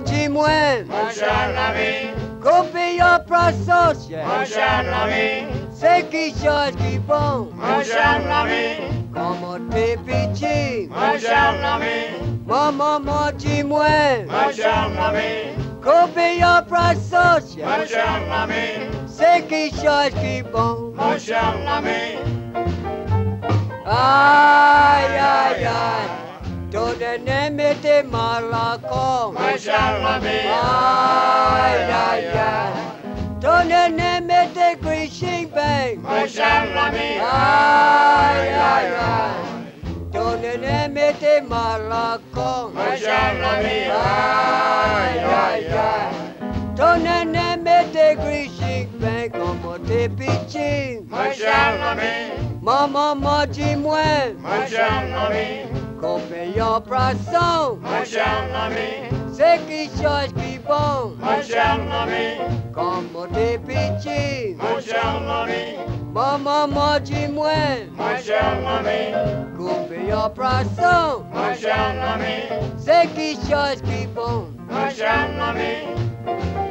Dimwe Mashanavi Copie your process Mashanavi C'est qui chose qui bon. Mashanavi Comme pitié. Mashanavi Maman moi Copie your process Mashanavi C'est qui chose qui bon. Ah. Ton ennemi était mal à con. mon cher l'ami, Aïe, aïe, aïe. Ton ennemi était grishinband. mon cher l'ami, Aïe, aïe, aïe. Ton ennemi était malacon. mon cher l'ami, Aïe, aïe, aïe. Ton ennemi était Christian Bang. Comment t'es pitching? mon cher l'ami, Maman m'a dit moins. mon cher l'ami, Qu'on paye en poisson. mon cher l'ami, C'est qui chose qui bon. mon cher l'ami, Comment t'es pitching? mon cher l'ami,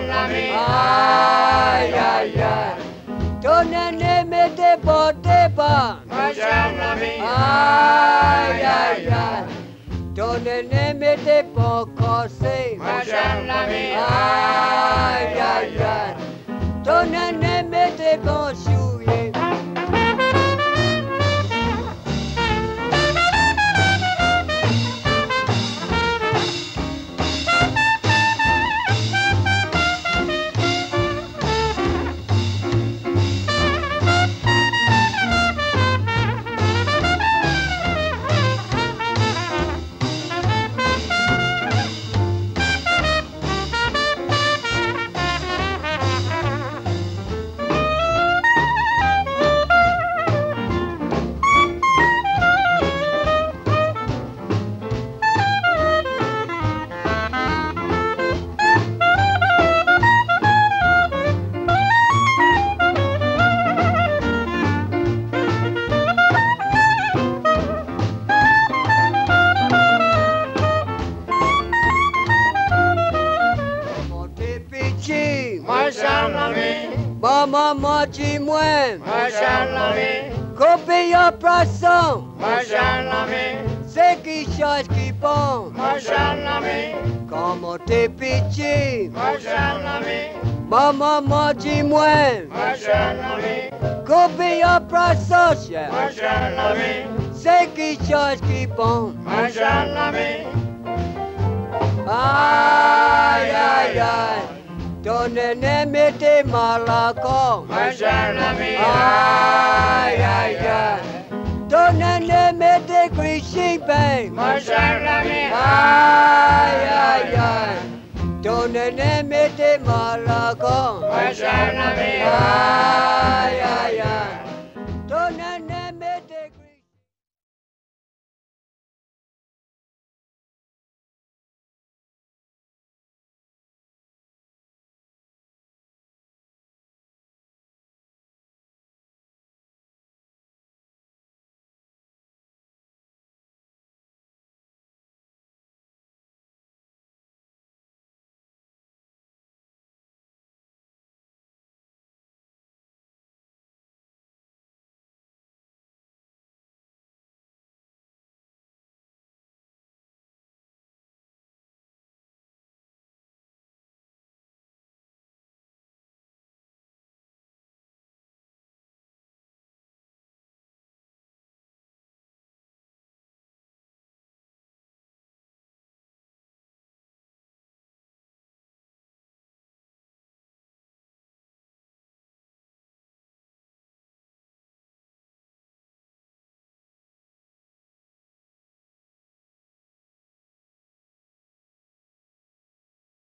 mon cher l'ami, Aïe, aïe, aïe, ton ennemi était porté bas. mon cher l'ami, Aïe, aïe, aïe, ton ennemi était pas cassé. mon cher Machalami. Mama Maji Mwen. Machalami. Copier Poisson. Machalami. C'est qui chasse qui pend. Machalami. Comment t'es pitié. Machalami. Mama Maji Mwen. Machalami. Copier Poisson. Machalami. C'est qui chasse qui pend. Machalami. Aïe, aïe, aïe. Était malacon. mon cher l'ami, Aïe, aïe, aïe, ton ennemi était grishinband. mon cher l'ami, Aïe, aïe, aïe, ton ennemi était